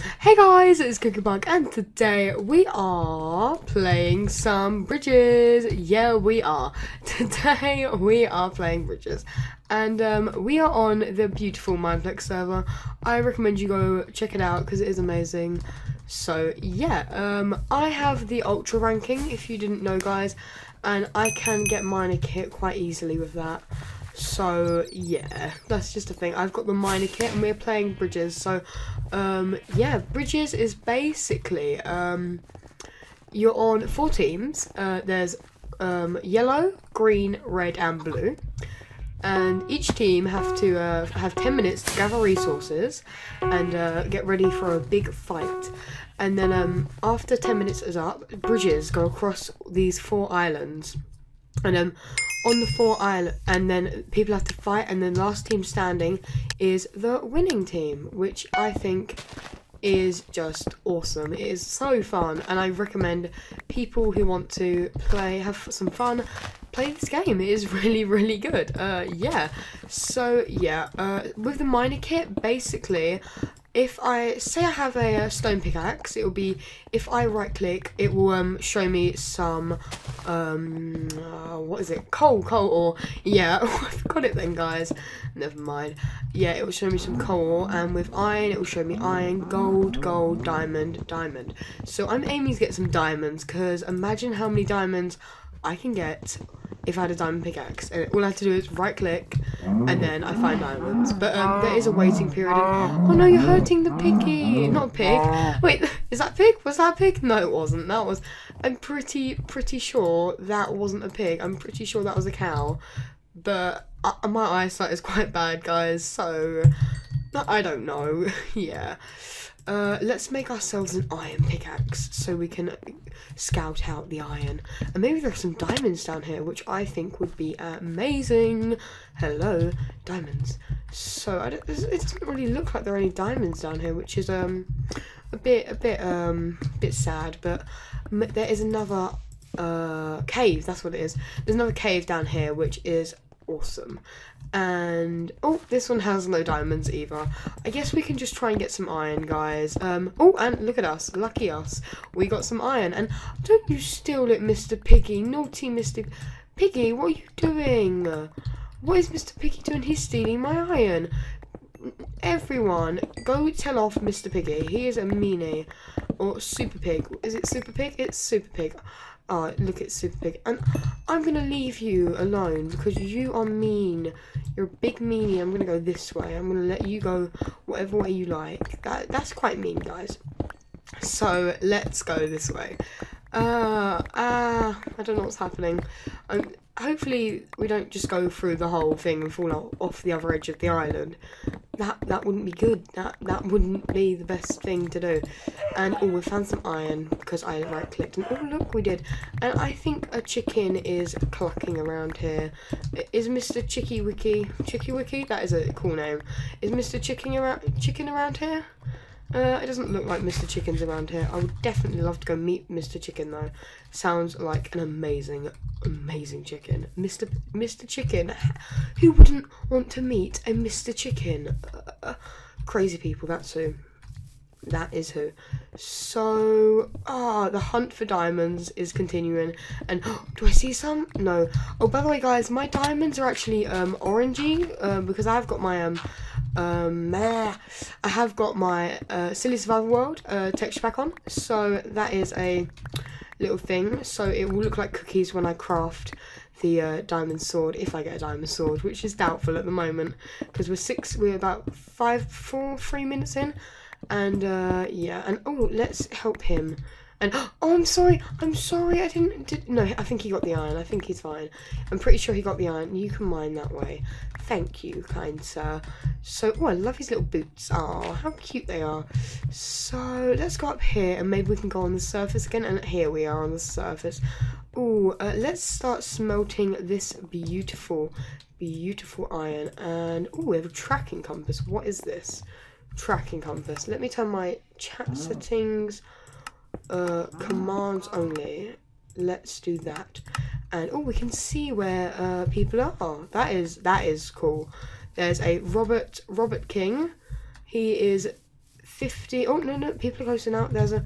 Hey guys, it's Cookie Pug and today we are playing some bridges. Yeah, we are. Today we are playing bridges. And um, we are on the beautiful Mineplex server. I recommend you go check it out because it is amazing. So yeah, um, I have the ultra ranking if you didn't know guys. And I can get miner kit quite easily with that. So yeah, that's just a thing. I've got the miner kit and we're playing bridges. So um, yeah, bridges is basically um, you're on four teams. Uh, there's um, yellow, green, red, and blue. And each team have to uh, have 10 minutes to gather resources and uh, get ready for a big fight. And then um, after 10 minutes is up, bridges go across these four islands. And um, on the four island, and then people have to fight, and then last team standing is the winning team, which I think is just awesome. It is so fun, and I recommend people who want to play, have some fun, play this game. It is really, really good. Uh, yeah. So yeah, uh, with the miner kit, basically, if I say I have a, a, stone pickaxe, it will be if I right click, it will um show me some um uh, what is it coal coal or yeah I forgot it then guys. Never mind. Yeah, it will show me some coal and with iron it will show me iron, gold, gold, diamond, diamond. So I'm aiming to get some diamonds because imagine how many diamonds I can get if I had a diamond pickaxe. And all I have to do is right click and then I find diamonds. But um, there is a waiting period. And, oh no, you're hurting the piggy. Not pig. Wait, is that pig? Was that pig? No, it wasn't. That was. I'm pretty pretty sure that wasn't a pig. I'm pretty sure that was a cow. But uh, my eyesight is quite bad, guys. So I don't know. yeah. Uh, let's make ourselves an iron pickaxe so we can scout out the iron. And maybe there's some diamonds down here, which I think would be amazing. Hello, diamonds. So it doesn't really look like there are any diamonds down here, which is um a bit a bit um bit sad. But there is another uh cave. That's what it is. There's another cave down here, which is awesome. And, oh, this one has no diamonds either. I guess we can just try and get some iron, guys. Um, oh, and look at us. Lucky us. We got some iron. And don't you steal it, Mr. Piggy. Naughty Mr. Piggy, what are you doing? What is Mr. Piggy doing? He's stealing my iron. Everyone, go tell off Mr. Piggy. He is a meanie. Or Super Pig. Is it Super Pig? It's Super Pig. Oh, look at Super Pig. And I'm going to leave you alone because you are mean. You're a big meanie. I'm going to go this way. I'm going to let you go whatever way you like. That That's quite mean, guys. So, let's go this way. Uh, uh, I don't know what's happening. Um, hopefully we don't just go through the whole thing and fall off the other edge of the island that that wouldn't be good. That that wouldn't be the best thing to do. And oh, we found some iron because I right clicked and oh look, we did. And I think a chicken is clucking around here. Is Mr. Chicky Wiki Chicky Wiki? That is a cool name. Is Mr. Chicken around Chicken around here? Uh, it doesn't look like Mr. Chicken's around here. I would definitely love to go meet Mr. Chicken though. Sounds like an amazing, amazing chicken. Mr. Mr. Chicken. Who wouldn't want to meet a Mr. Chicken? Uh, crazy people, that's who. That is who. So, ah, the hunt for diamonds is continuing. And oh, do I see some? No. Oh, by the way, guys, my diamonds are actually um orangey uh, because I've got my um um, I have got my uh, Silly Survival World uh, texture pack on, so that is a little thing. So it will look like cookies when I craft the uh, diamond sword, if I get a diamond sword, which is doubtful at the moment, because we're six, we're about five, four, three minutes in, and uh, yeah, and oh, let's help him. And oh, I'm sorry, I'm sorry, I didn't. Did, no, I think he got the iron. I think he's fine. I'm pretty sure he got the iron. You can mine that way. Thank you, kind sir. So, oh, I love his little boots. Oh, how cute they are. So, let's go up here and maybe we can go on the surface again. And here we are on the surface. Oh, uh, let's start smelting this beautiful, beautiful iron. And oh, we have a tracking compass. What is this? Tracking compass. Let me turn my chat oh. Uh, commands only. Let's do that. And oh, we can see where uh, people are. That is that is cool. There's a Robert Robert King. He is 50. Oh, no, no, people are closing out. There's a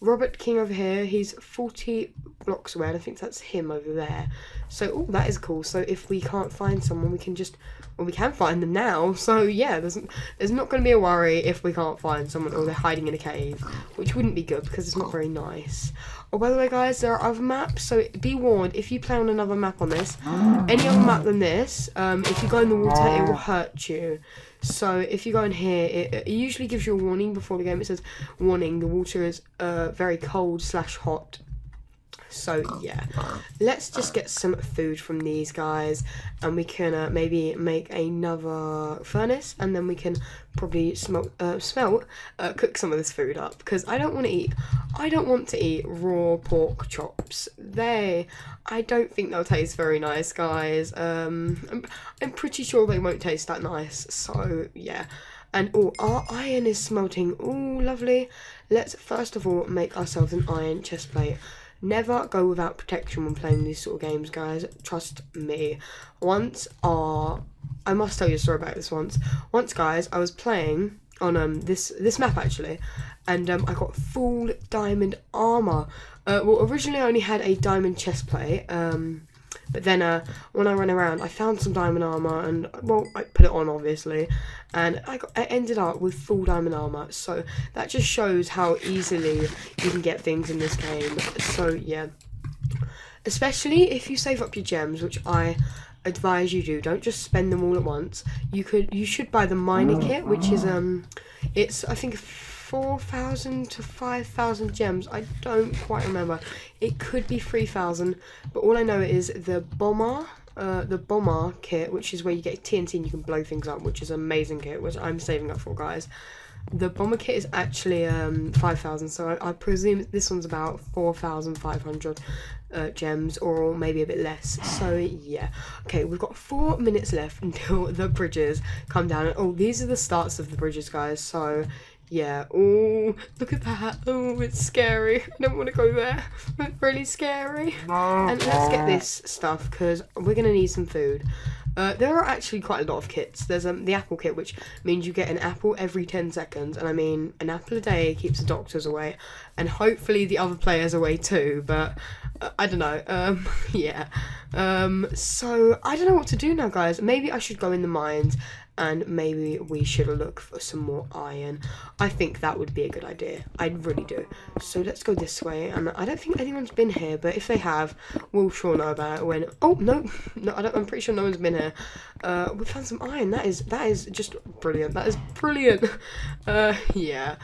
Robert King over here. He's 40 blocks away, and I think that's him over there. So, oh, that is cool. So, if we can't find someone, we can just. Well, we can find them now. So, yeah, there's, there's not going to be a worry if we can't find someone or they're hiding in a cave, which wouldn't be good because it's not very nice. Oh, by the way, guys, there are other maps, so be warned, if you play on another map on this, any other map than this, um, if you go in the water, it will hurt you. So if you go in here, it, it usually gives you a warning before the game. It says, warning, the water is uh, very cold slash hot so yeah, let's just get some food from these guys, and we can uh, maybe make another furnace, and then we can probably smelt, uh, smelt, uh, cook some of this food up because I don't want to eat. I don't want to eat raw pork chops. They, I don't think they'll taste very nice, guys. Um, I'm, I'm pretty sure they won't taste that nice. So yeah. And oh, our iron is smelting. Oh, lovely. Let's first of all make ourselves an iron chest plate. Never go without protection when playing these sort of games, guys. Trust me. Once, uh, I must tell you a story about this once. Once, guys, I was playing on um this this map actually, and um I got full diamond armor. Uh, well, originally I only had a diamond chest plate. Um, but then uh, when I ran around, I found some diamond armor and well, I put it on obviously, and I, got, I ended up with full diamond armor. So that just shows how easily you can get things in this game. So yeah, especially if you save up your gems, which I advise you do. Don't just spend them all at once. You could you should buy the miner kit, which is um, it's I think 4,000 to 5,000 gems. I don't quite remember. It could be 3,000, but all I know is the bomber, uh, the bomber kit, which is where you get TNT and you can blow things up, which is an amazing kit, which I'm saving up for, guys. The bomber kit is actually um, 5,000, so I, I, presume this one's about 4,500 uh, gems, or maybe a bit less. So, yeah. Okay, we've got four minutes left until the bridges come down. Oh, these are the starts of the bridges, guys, so yeah, oh, look at that. Oh, it's scary. I don't want to go there. It's really scary. And let's get this stuff because we're going to need some food. Uh, there are actually quite a lot of kits. There's um, the apple kit, which means you get an apple every 10 seconds. And I mean, an apple a day keeps the doctors away. And hopefully the other players away too. But I don't know. Um, yeah. Um, so I don't know what to do now, guys. Maybe I should go in the mines and maybe we should look for some more iron. I think that would be a good idea. I really do. So let's go this way. And I don't think anyone's been here, but if they have, we'll sure know about it when. Oh no, no, I am pretty sure no one's been here. Uh, we found some iron. That is that is just brilliant. That is brilliant. Uh, yeah.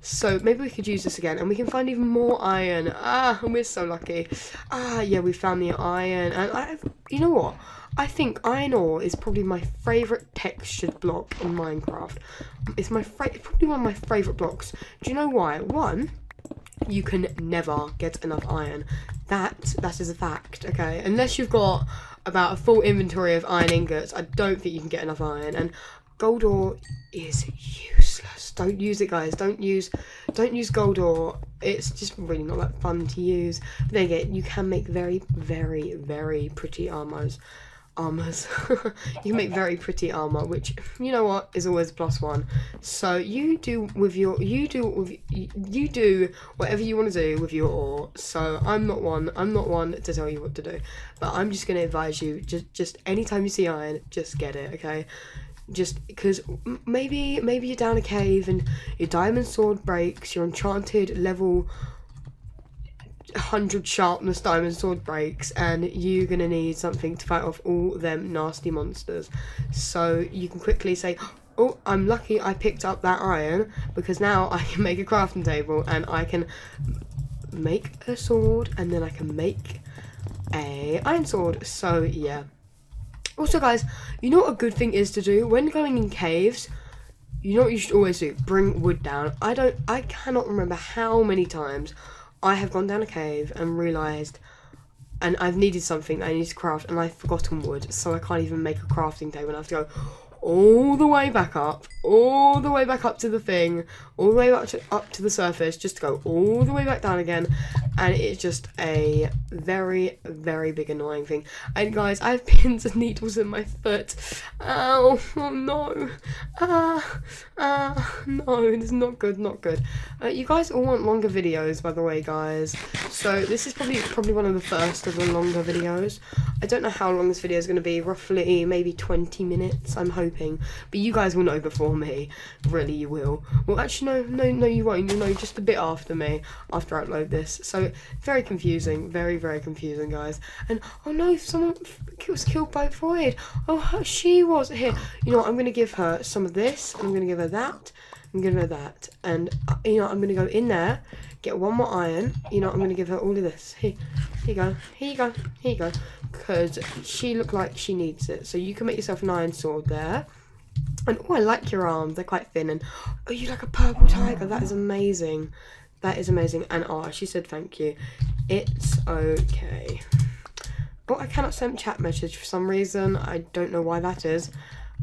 So maybe we could use this again, and we can find even more iron. Ah, and we're so lucky. Ah, yeah, we found the iron, and I, you know what? I think iron ore is probably my favourite textured block in Minecraft. It's my probably one of my favourite blocks. Do you know why? One, you can never get enough iron. That that is a fact, okay? Unless you've got about a full inventory of iron ingots, I don't think you can get enough iron. And gold ore is useless. Don't use it, guys. Don't use don't use gold ore. It's just really not that fun to use. But then again, you can make very, very, very pretty armors armors. you can make very pretty armor, which you know what is always plus one. So you do with your you do with you do whatever you want to do with your ore. So I'm not one. I'm not one to tell you what to do, but I'm just gonna advise you. Just just anytime you see iron, just get it. Okay. Just because maybe maybe you're down a cave and your diamond sword breaks, your enchanted level 100 sharpness diamond sword breaks and you're to need something to fight off all them nasty monsters. So you can quickly say, oh, I'm lucky I picked up that iron because now I can make a crafting table and I can make a sword and then I can make a iron sword. So yeah. Also guys, you know what a good thing is to do? When going in caves, you know what you should always do? Bring wood down. I don't, I cannot remember how many times I have gone down a cave and realised, and I've needed something I need to craft, and I've forgotten wood, so I can't even make a crafting table, and I have to go all the way back up, all the way back up to the thing, all the way up to, up to the surface, just to go all the way back down again. and it's just a very, very big annoying thing. And guys, I have pins and needles in my foot. Ow, oh no. Ah, ah, no, is not good, not good. Uh, you guys all want longer videos, by the way, guys. So this is probably probably one of the first of the longer videos. I don't know how long this video is going to be, roughly maybe 20 minutes, I'm hoping. But you guys will know before me. Really, you will. Well, actually, no, no, no, you won't. You'll know just a bit after me, after I upload this. So, very confusing. Very, very confusing, guys. And, oh no, someone was killed by Void. Oh, she was. Here, you know what, I'm going to give her some of this. I'm going to give her that. I'm going to give her that. And, uh, you know, I'm going to go in there, get one more iron. You know, I'm going to give her all of this. Here, here you go. Here you go. Here you go. Because she looked like she needs it. So you can make yourself an iron sword there. And oh, I like your arms. They're quite thin. And oh, you like a purple tiger. That is amazing. That is amazing. And oh, she said thank you. It's okay. Oh, I cannot send chat message for some reason. I don't know why that is.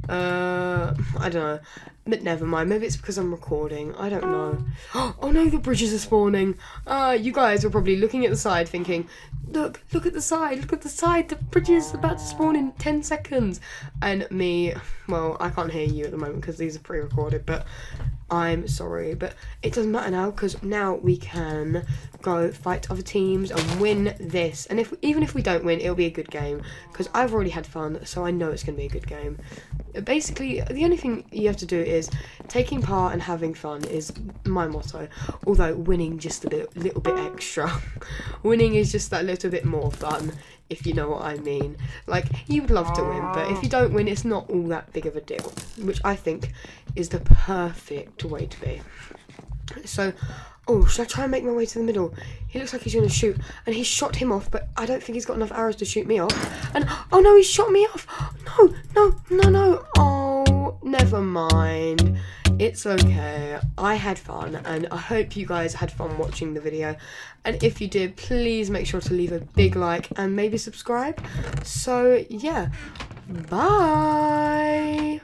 Uh, I don't know. But never mind. Maybe it's because I'm recording. I don't know. Oh no, the bridges are spawning. Uh, you guys are probably looking at the side thinking, look, look at the side, look at the side. The bridge is about to spawn in 10 seconds. And me, well, I can't hear you at the moment because these are pre-recorded, but I'm sorry, but it doesn't matter now because now we can go fight other teams and win this. And if even if we don't win, it'll be a good game because I've already had fun, so I know it's going to be a good game. Basically, the only thing you have to do is taking part and having fun is my motto. Although winning just a bit, little bit extra. winning is just that little bit more fun if you know what I mean. Like, you would love to win, but if you don't win, it's not all that big of a deal, which I think is the perfect way to be. So, oh, should I try and make my way to the middle? He looks like he's going to shoot, and he shot him off, but I don't think he's got enough arrows to shoot me off. And, oh no, he shot me off! No, no, no, no! Oh, never mind. It's okay. I had fun and I hope you guys had fun watching the video. And if you did, please make sure to leave a big like and maybe subscribe. So yeah, bye.